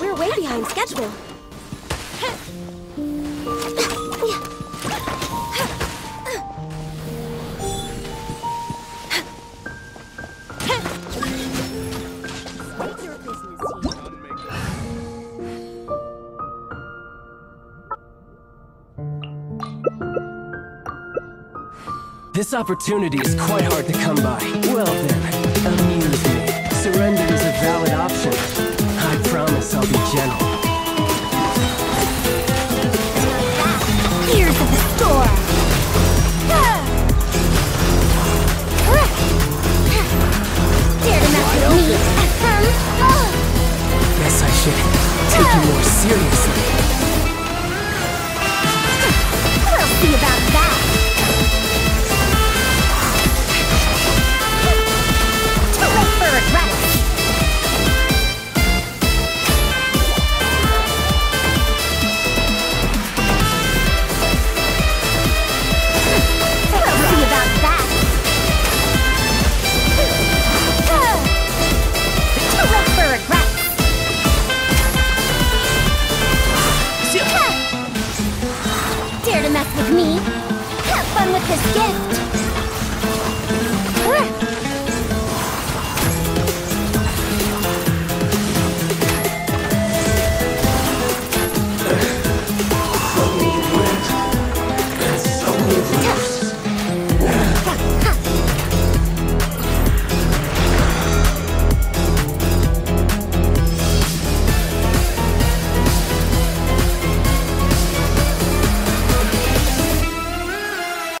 We're way behind schedule. This opportunity is quite hard to come by. Well then, amuse me. Surrender is a valid option. I promise I'll be gentle. Here's the storm. Dare to mess with me? Guess I should take you more seriously. About this gift!